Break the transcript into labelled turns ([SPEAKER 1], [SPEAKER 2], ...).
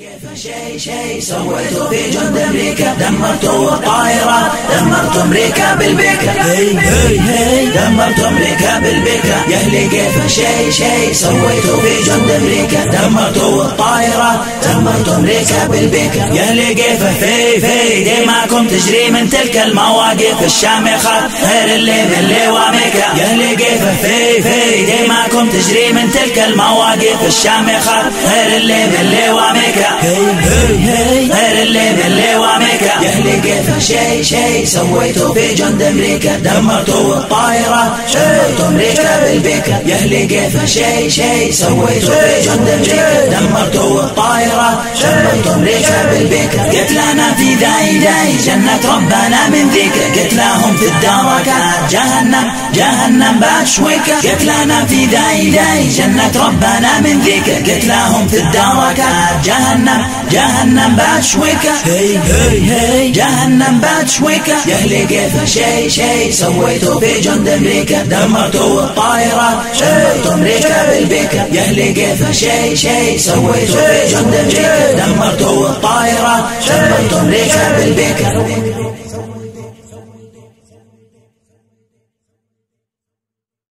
[SPEAKER 1] كيف شيء شيء سويته في جند أمريكا؟ دمرتوا الطائرة دمرت أمريكا بالبيكا هي هي هي دمرت أمريكا بالبيكا يا أهلي كيف شيء شيء سويته في جند أمريكا؟ دمرتوا الطائرة دمرت أمريكا بالبيكا يا أهلي كيف في في دماكم تجري من تلك المواقف الشامخة. غير اللي باللي واميكا. يا أهلي كيف في في دماكم تجري من تلك المواقف الشامخة. غير اللي غير اللي باللي وامريكا يا أهلي كيف شيء شيء سويتوا في جند أمريكا دمرتوا الطائرة دمرتوا أمريكا بالبيكا يا أهلي كيف؟ شيء شيء سويتوا في جند أمريكا دمرتوا الطائرة دمرتوا أمريكا بالبيكا قتلنا في ذاي ذاي جنة ربنا من ذيك. قتلاهم في الدركات جهنم جهنم باشويكا قتلنا في ذاي ذاي جنة ربنا من ذيك. قتلاهم في الدركات جهنم جهنم باشويكا هي هي هي. جهنم باشويكا يا أهلي كيف شيء شيء سويتوا في جند أمريكا دمرتوا الطائرة دمرتوا أمريكا بالبيكا يا أهلي كيف شيء شيء سويتوا في جند أمريكا دمرتوا الطائرة دمرتوا أمريكا بالبيكا